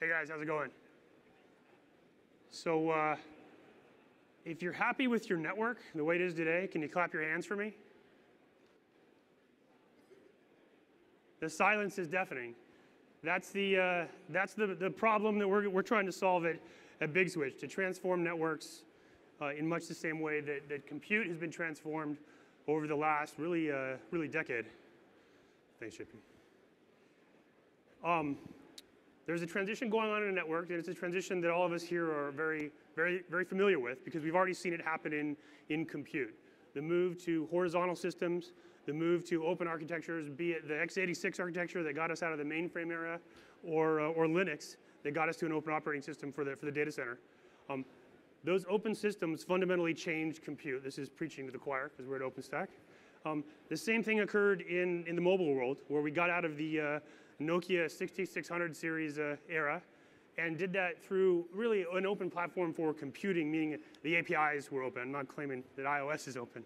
Hey guys, how's it going? So, uh, if you're happy with your network the way it is today, can you clap your hands for me? The silence is deafening. That's the, uh, that's the, the problem that we're, we're trying to solve at, at Big Switch, to transform networks uh, in much the same way that, that compute has been transformed over the last really, uh, really decade. Thanks, JP. Um, there's a transition going on in a network, and it's a transition that all of us here are very, very, very familiar with because we've already seen it happen in, in compute. The move to horizontal systems, the move to open architectures, be it the x86 architecture that got us out of the mainframe era, or, uh, or Linux that got us to an open operating system for the, for the data center. Um, those open systems fundamentally changed compute. This is preaching to the choir because we're at OpenStack. Um, the same thing occurred in, in the mobile world where we got out of the uh, Nokia 6600 series uh, era and did that through really an open platform for computing, meaning the APIs were open. I'm not claiming that iOS is open.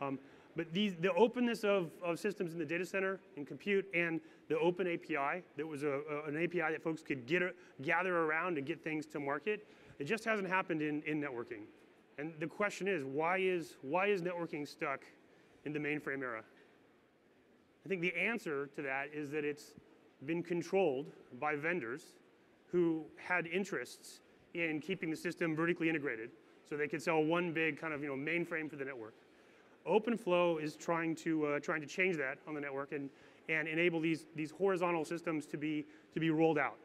Um, but these, the openness of, of systems in the data center and compute and the open API that was a, a, an API that folks could get gather around and get things to market, it just hasn't happened in, in networking. And the question is, why is, why is networking stuck in the mainframe era? I think the answer to that is that it's been controlled by vendors who had interests in keeping the system vertically integrated so they could sell one big kind of you know mainframe for the network. OpenFlow is trying to, uh, trying to change that on the network and, and enable these, these horizontal systems to be, to be rolled out.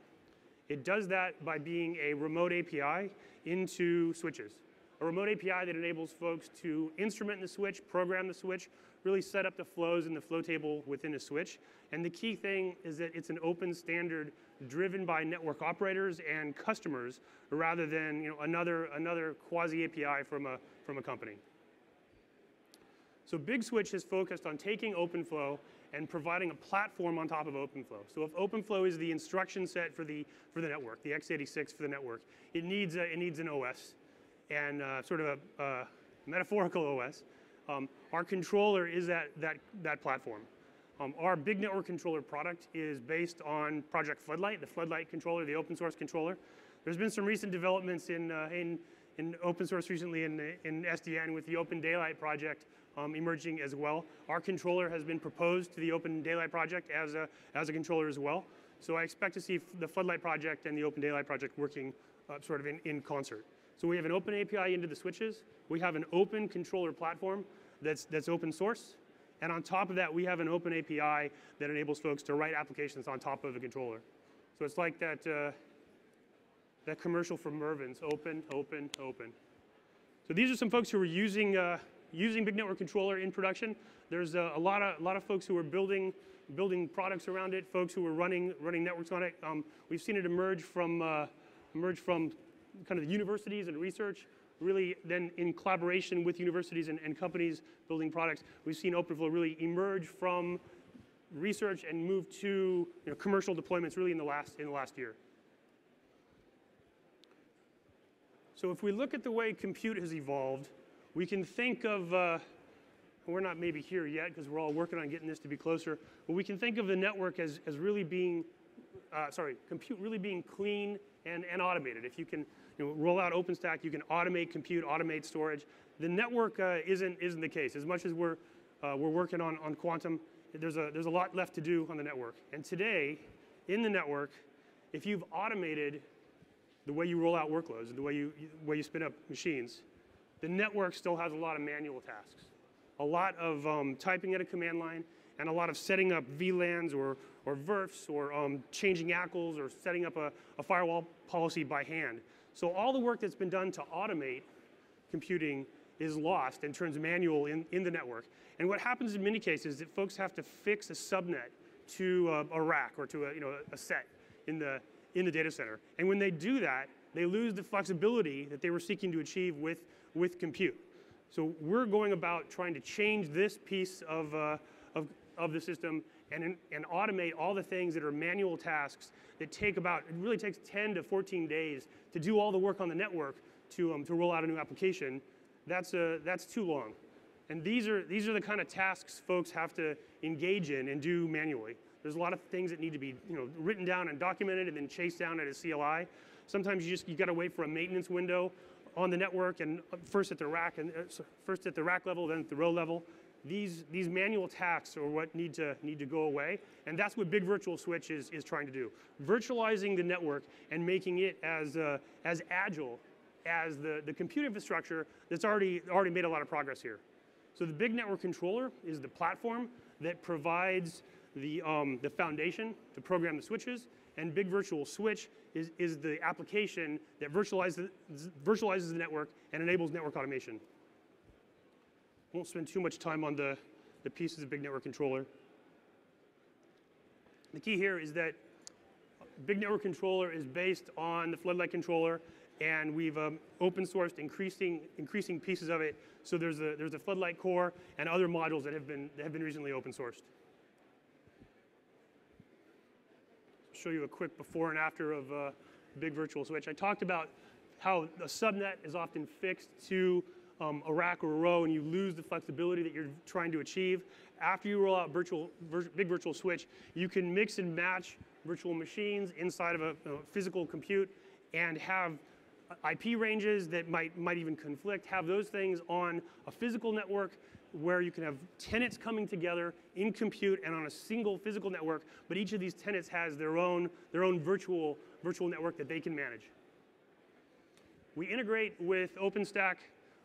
It does that by being a remote API into switches. A remote API that enables folks to instrument the switch, program the switch, really set up the flows in the flow table within a switch. And the key thing is that it's an open standard driven by network operators and customers rather than you know, another, another quasi API from a, from a company. So Big Switch is focused on taking OpenFlow and providing a platform on top of OpenFlow. So if OpenFlow is the instruction set for the, for the network, the x86 for the network, it needs, a, it needs an OS and uh, sort of a, a metaphorical OS. Um, our controller is that, that, that platform. Um, our big network controller product is based on Project Floodlight, the Floodlight controller, the open source controller. There's been some recent developments in, uh, in, in open source recently in, in SDN with the Open Daylight project um, emerging as well. Our controller has been proposed to the Open Daylight project as a, as a controller as well. So I expect to see the Floodlight project and the Open Daylight project working uh, sort of in, in concert. So we have an open API into the switches. We have an open controller platform that's, that's open source. And on top of that, we have an open API that enables folks to write applications on top of a controller. So it's like that, uh, that commercial from Mervyn's, open, open, open. So these are some folks who are using, uh, using Big Network Controller in production. There's a, a, lot, of, a lot of folks who are building, building products around it, folks who are running, running networks on it. Um, we've seen it emerge from, uh, emerge from kind of universities and research, really then in collaboration with universities and, and companies building products, we've seen OpenFlow really emerge from research and move to you know, commercial deployments really in the last, in the last year. So if we look at the way compute has evolved, we can think of, uh, we're not maybe here yet because we're all working on getting this to be closer, but we can think of the network as, as really being, uh, sorry, compute really being clean and, and automated. If you can you know, roll out OpenStack, you can automate compute, automate storage. The network uh, isn't, isn't the case. As much as we're, uh, we're working on, on quantum, there's a, there's a lot left to do on the network. And today, in the network, if you've automated the way you roll out workloads and the way you, way you spin up machines, the network still has a lot of manual tasks. A lot of um, typing at a command line and a lot of setting up VLANs or, or VRFs or um, changing ACLs or setting up a, a firewall policy by hand. So all the work that's been done to automate computing is lost and turns manual in, in the network. And what happens in many cases is that folks have to fix a subnet to a, a rack or to a, you know, a set in the, in the data center. And when they do that, they lose the flexibility that they were seeking to achieve with, with compute. So we're going about trying to change this piece of, uh, of, of the system and, and automate all the things that are manual tasks that take about, it really takes 10 to 14 days to do all the work on the network to, um, to roll out a new application. That's, uh, that's too long. And these are, these are the kind of tasks folks have to engage in and do manually. There's a lot of things that need to be you know, written down and documented and then chased down at a CLI. Sometimes you just you got to wait for a maintenance window on the network and uh, first at the rack and uh, first at the rack level, then at the row level. These, these manual tasks are what need to, need to go away, and that's what Big Virtual Switch is, is trying to do. Virtualizing the network and making it as, uh, as agile as the, the compute infrastructure that's already, already made a lot of progress here. So the Big Network Controller is the platform that provides the, um, the foundation to program the switches, and Big Virtual Switch is, is the application that virtualizes, virtualizes the network and enables network automation. Won't spend too much time on the, the pieces of Big Network Controller. The key here is that Big Network Controller is based on the Floodlight controller, and we've um, open sourced increasing, increasing pieces of it. So there's a, there's a Floodlight core and other modules that have been, that have been recently open sourced. I'll show you a quick before and after of uh, Big Virtual Switch. I talked about how a subnet is often fixed to um, a rack or a row and you lose the flexibility that you're trying to achieve. After you roll out virtual, vir Big Virtual Switch, you can mix and match virtual machines inside of a, a physical compute and have IP ranges that might, might even conflict, have those things on a physical network where you can have tenants coming together in compute and on a single physical network, but each of these tenants has their own, their own virtual, virtual network that they can manage. We integrate with OpenStack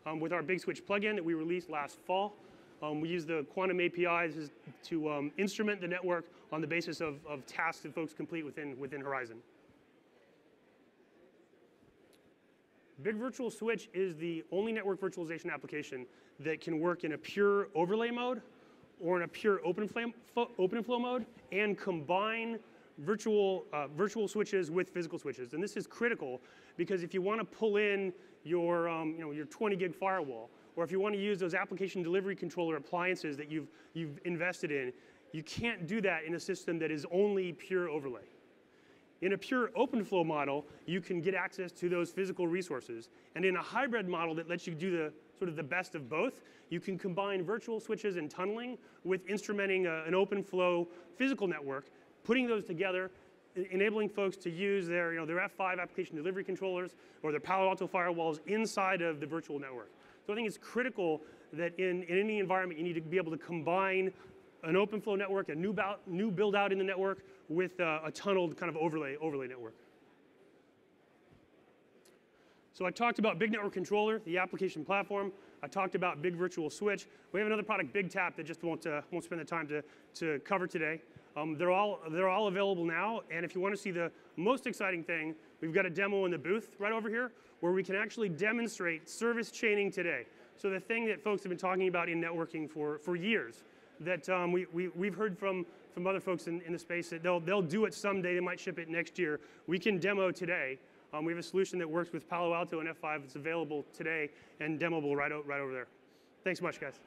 um, with our Big Switch plugin that we released last fall. Um, we use the Quantum APIs to um, instrument the network on the basis of, of tasks that folks complete within, within Horizon. Big Virtual Switch is the only network virtualization application that can work in a pure overlay mode or in a pure open, flame, open flow mode and combine virtual, uh, virtual switches with physical switches. And this is critical because if you want to pull in your, um, you know, your 20 gig firewall, or if you want to use those application delivery controller appliances that you've, you've invested in, you can't do that in a system that is only pure overlay. In a pure open flow model, you can get access to those physical resources. And in a hybrid model that lets you do the sort of the best of both, you can combine virtual switches and tunneling with instrumenting a, an open flow physical network, putting those together, enabling folks to use their, you know, their F5 application delivery controllers or their Palo Alto firewalls inside of the virtual network. So I think it's critical that in, in any environment you need to be able to combine an open flow network, a new, new build out in the network with uh, a tunneled kind of overlay, overlay network. So I talked about Big Network Controller, the application platform. I talked about Big Virtual Switch. We have another product, Big Tap, that just won't, uh, won't spend the time to, to cover today. Um, they're, all, they're all available now, and if you want to see the most exciting thing, we've got a demo in the booth right over here where we can actually demonstrate service chaining today. So the thing that folks have been talking about in networking for, for years, that um, we, we, we've heard from, from other folks in, in the space that they'll, they'll do it someday, they might ship it next year. We can demo today. Um, we have a solution that works with Palo Alto and F5. It's available today and demoable right, right over there. Thanks so much, guys.